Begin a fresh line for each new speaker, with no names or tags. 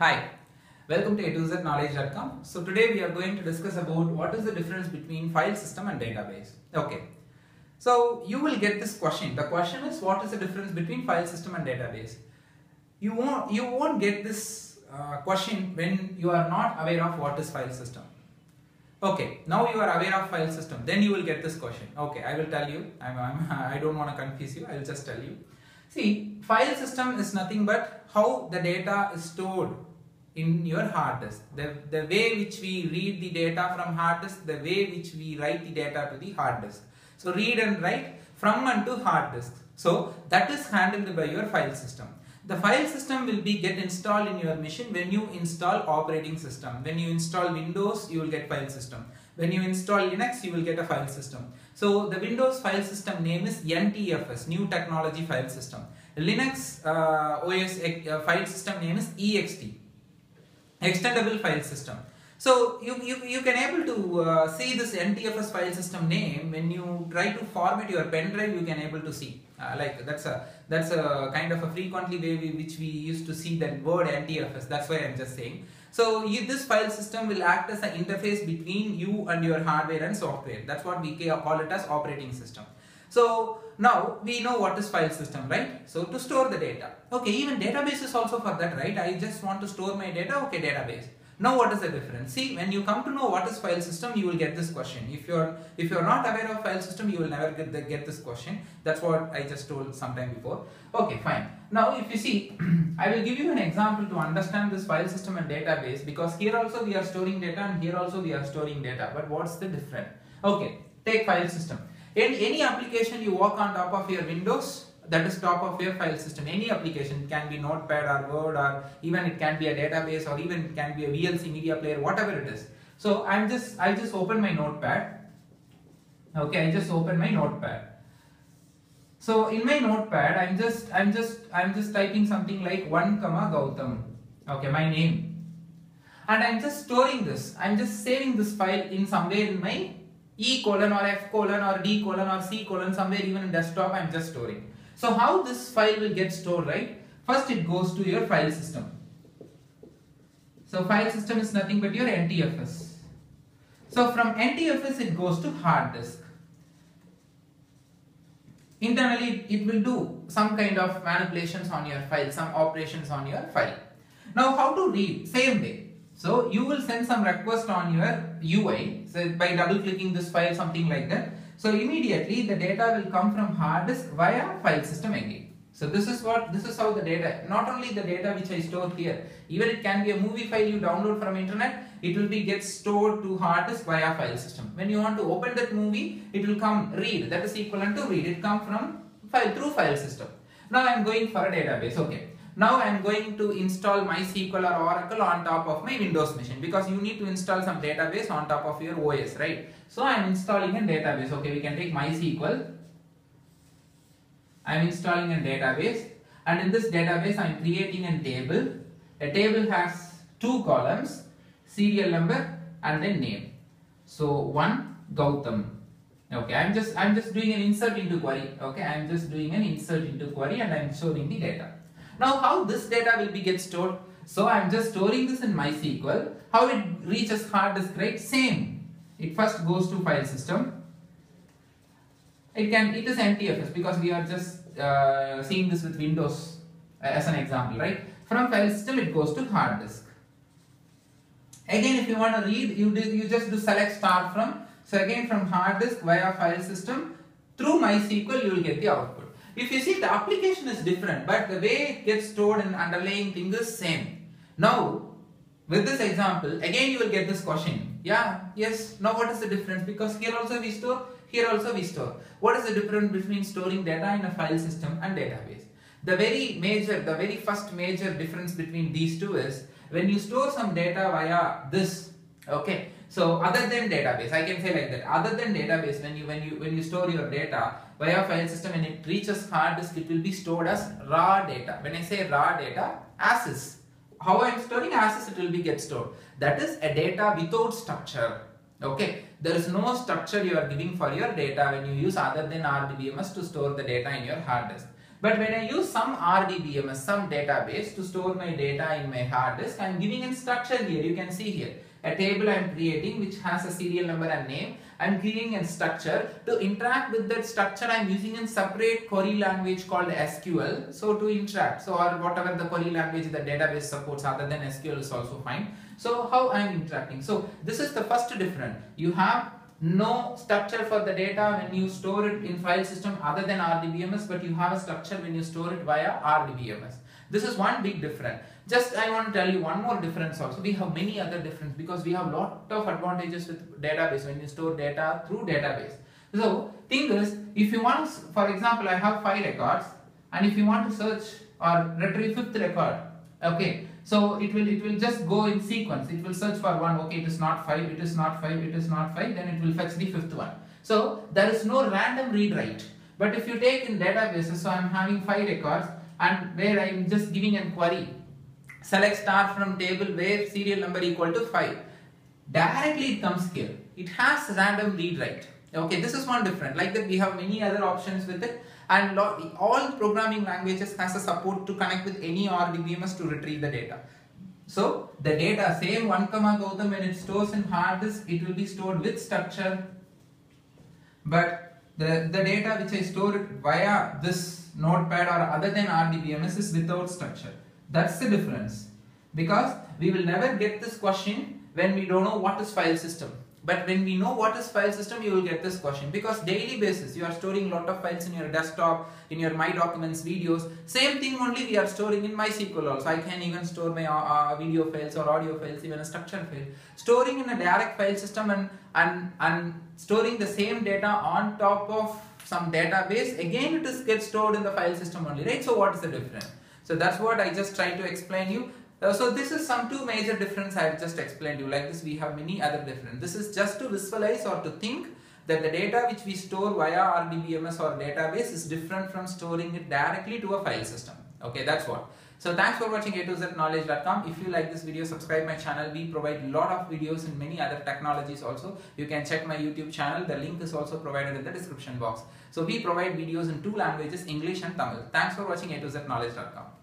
Hi, welcome to A to Z Knowledge.com. So today we are going to discuss about what is the difference between file system and database. Okay, so you will get this question. The question is what is the difference between file system and database? You won't you won't get this uh, question when you are not aware of what is file system. Okay, now you are aware of file system. Then you will get this question. Okay, I will tell you. I'm, I'm I don't want to confuse you. I will just tell you. See, file system is nothing but how the data is stored in your hard disk. The, the way which we read the data from hard disk, the way which we write the data to the hard disk. So read and write from and to hard disk. So that is handled by your file system. The file system will be get installed in your machine when you install operating system. When you install Windows, you will get file system. When you install Linux, you will get a file system. So the Windows file system name is NTFS, New Technology File System. Linux uh, OS uh, file system name is EXT, Extendable File System. So you, you, you can able to uh, see this NTFS file system name. When you try to format your pen drive you can able to see. Uh, like that's a that's a kind of a frequently way we, which we used to see that word NTFS that's why I'm just saying. So you, this file system will act as an interface between you and your hardware and software. That's what we call it as operating system so now we know what is file system right so to store the data okay even database is also for that right I just want to store my data okay database now what is the difference? See, when you come to know what is file system, you will get this question. If you're if you're not aware of file system, you will never get the, get this question. That's what I just told sometime before. Okay, fine. Now if you see, I will give you an example to understand this file system and database because here also we are storing data and here also we are storing data. But what's the difference? Okay, take file system. In any application you work on top of your Windows, that is top of your file system. Any application can be Notepad or Word or even it can be a database or even it can be a VLC media player, whatever it is. So I'm just I just open my Notepad. Okay, I just open my Notepad. So in my Notepad, I'm just I'm just I'm just typing something like one comma Gautam. Okay, my name, and I'm just storing this. I'm just saving this file in somewhere in my E colon or F colon or D colon or C colon somewhere even in desktop. I'm just storing. So how this file will get stored, right? First it goes to your file system. So file system is nothing but your NTFS. So from NTFS it goes to hard disk. Internally it will do some kind of manipulations on your file, some operations on your file. Now how to read? Same way. So you will send some request on your UI so by double clicking this file something like that. So immediately the data will come from hard disk via file system again. So this is what this is how the data not only the data which I store here even it can be a movie file you download from internet it will be get stored to hard disk via file system. When you want to open that movie it will come read that is equivalent to read it come from file through file system. Now I am going for a database okay. Now I am going to install MySQL or Oracle on top of my Windows machine because you need to install some database on top of your OS, right? So I am installing a database. Okay, we can take MySQL. I am installing a database and in this database I am creating a table. A table has two columns, serial number and then name. So one Gautam. Okay, I'm just I'm just doing an insert into query. Okay, I'm just doing an insert into query and I'm showing the data. Now how this data will be get stored? So I'm just storing this in MySQL. How it reaches hard disk, right? Same. It first goes to file system. It can it is NTFS because we are just uh, seeing this with Windows uh, as an example, right? From file system it goes to hard disk. Again, if you want to read, you do, you just do select star from. So again from hard disk via file system through MySQL you will get the output. If you see the application is different but the way it gets stored in underlying thing is same. Now with this example again you will get this question. Yeah, yes, now what is the difference because here also we store, here also we store. What is the difference between storing data in a file system and database? The very major, the very first major difference between these two is when you store some data via this, okay, so other than database, I can say like that. Other than database, when you when you when you store your data via file system and it reaches hard disk, it will be stored as raw data. When I say raw data, as is. How I am storing as is, it will be get stored. That is a data without structure. Okay, there is no structure you are giving for your data when you use other than RDBMS to store the data in your hard disk. But when I use some RDBMS, some database to store my data in my hard disk, I am giving in structure here. You can see here a table I am creating which has a serial number and name. I am giving a structure. To interact with that structure, I am using a separate query language called SQL. So to interact, so or whatever the query language the database supports other than SQL is also fine. So how I am interacting. So this is the first different. You have no structure for the data when you store it in file system other than RDBMS but you have a structure when you store it via RDBMS. This is one big difference. Just I want to tell you one more difference also. We have many other difference because we have lot of advantages with database when you store data through database. So thing is if you want for example I have five records and if you want to search or retrieve fifth record okay so it will it will just go in sequence. It will search for one. Okay, it is not five. It is not five. It is not five. Then it will fetch the fifth one. So there is no random read write. But if you take in databases, so I am having five records and where I am just giving a query, select star from table where serial number equal to five. Directly it comes here. It has random read write. Okay, this is one different. Like that, we have many other options with it and all programming languages has a support to connect with any RDBMS to retrieve the data. So the data, same 1 comma Gautam when it stores in hard disk, it will be stored with structure. But the, the data which I store it via this notepad or other than RDBMS is without structure. That's the difference. Because we will never get this question when we don't know what is file system. But when we know what is file system, you will get this question because daily basis you are storing a lot of files in your desktop, in your My Documents videos. Same thing only we are storing in MySQL also. I can even store my uh, uh, video files or audio files, even a structure file. Storing in a direct file system and, and, and storing the same data on top of some database, again it is get stored in the file system only, right? So what is the difference? So that's what I just tried to explain you. Uh, so this is some two major difference I have just explained you. Like this we have many other difference. This is just to visualize or to think that the data which we store via RDBMS or database is different from storing it directly to a file system. Okay, that's what. So thanks for watching A to Z knowledge.com. If you like this video, subscribe my channel. We provide a lot of videos in many other technologies also. You can check my YouTube channel. The link is also provided in the description box. So we provide videos in two languages, English and Tamil. Thanks for watching A to Z knowledge.com.